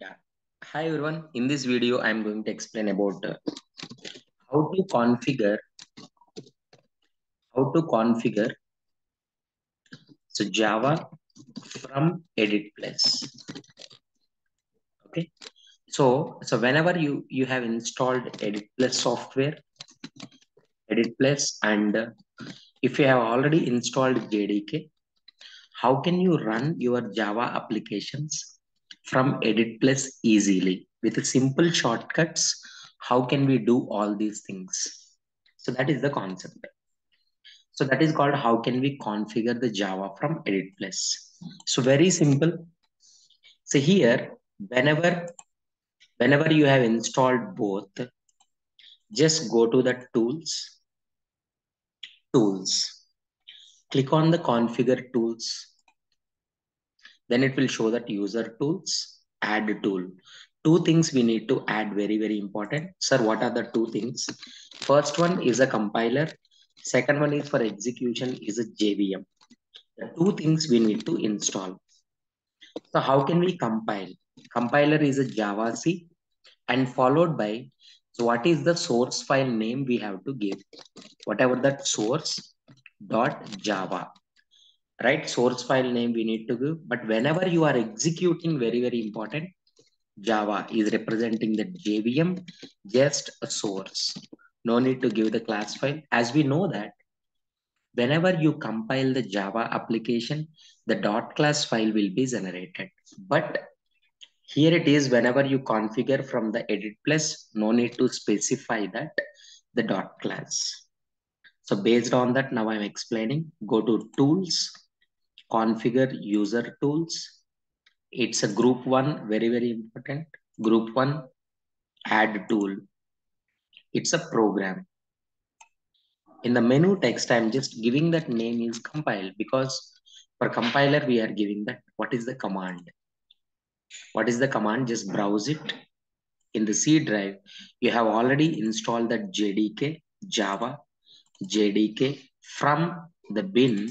Yeah. Hi everyone. In this video, I'm going to explain about uh, how to configure how to configure so Java from Edit Plus. Okay. So so whenever you you have installed Edit Plus software, Edit Plus, and uh, if you have already installed JDK, how can you run your Java applications from Edit Plus easily with simple shortcuts? How can we do all these things? So that is the concept. So that is called how can we configure the Java from Edit Plus. So very simple. So here, whenever whenever you have installed both, just go to the tools, tools. Click on the configure tools. Then it will show that user tools, add tool. Two things we need to add very, very important. Sir, what are the two things? First one is a compiler Second one is for execution is a JVM. The two things we need to install. So how can we compile? Compiler is a Java C and followed by, so what is the source file name we have to give? Whatever that source dot Java, right? Source file name we need to give. But whenever you are executing, very, very important, Java is representing the JVM, just a source no need to give the class file. As we know that whenever you compile the Java application, the dot class file will be generated. But here it is whenever you configure from the edit plus, no need to specify that the dot class. So based on that, now I'm explaining, go to tools, configure user tools. It's a group one, very, very important. Group one, add tool it's a program. In the menu text, I'm just giving that name is compile because for compiler, we are giving that what is the command. What is the command? Just browse it. In the C drive, you have already installed that JDK, Java, JDK from the bin,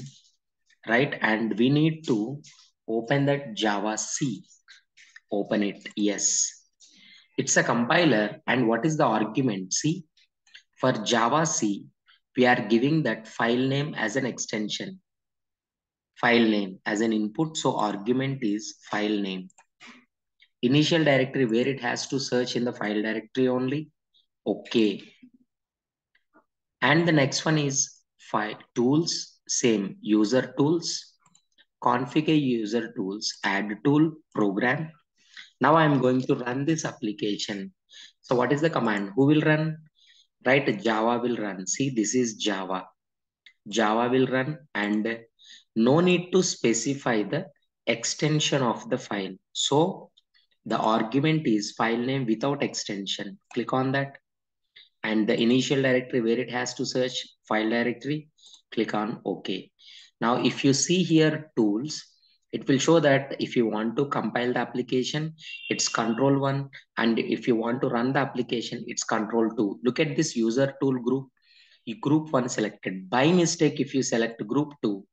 right? And we need to open that Java C. Open it, yes. It's a compiler. And what is the argument? See, for Java C, we are giving that file name as an extension. File name as an input. So argument is file name. Initial directory where it has to search in the file directory only. Okay. And the next one is file tools, same user tools, configure user tools, add tool, program, now I'm going to run this application. So what is the command? Who will run? Right, Java will run. See, this is Java. Java will run and no need to specify the extension of the file. So the argument is file name without extension. Click on that. And the initial directory where it has to search file directory, click on OK. Now, if you see here tools, it will show that if you want to compile the application, it's control one. And if you want to run the application, it's control two. Look at this user tool group. Group one selected. By mistake, if you select group two,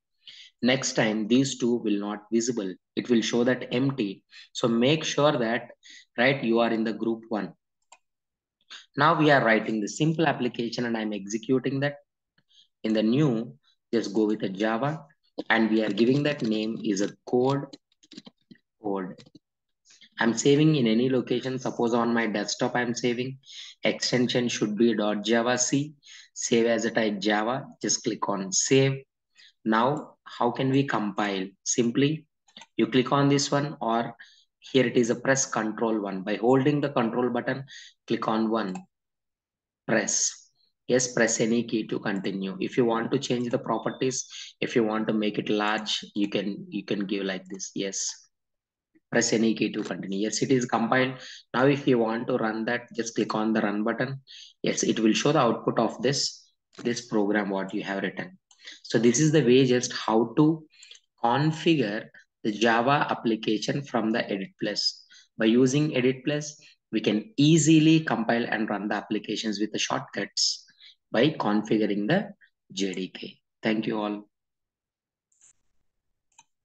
next time these two will not visible. It will show that empty. So make sure that, right, you are in the group one. Now we are writing the simple application and I'm executing that. In the new, just go with a Java and we are giving that name is a code code. I'm saving in any location. Suppose on my desktop i'm saving. Extension should be .java c. Save as a type java. Just click on save. Now how can we compile? Simply you click on this one or here it is a press control one. By holding the control button click on one. Press yes press any key to continue. If you want to change the properties if you want to make it large you can you can give like this. Yes. Press any key to continue. Yes it is compiled. Now if you want to run that just click on the run button. Yes it will show the output of this this program what you have written. So this is the way just how to configure the java application from the edit plus. By using edit plus we can easily compile and run the applications with the shortcuts by configuring the JDK. Thank you all.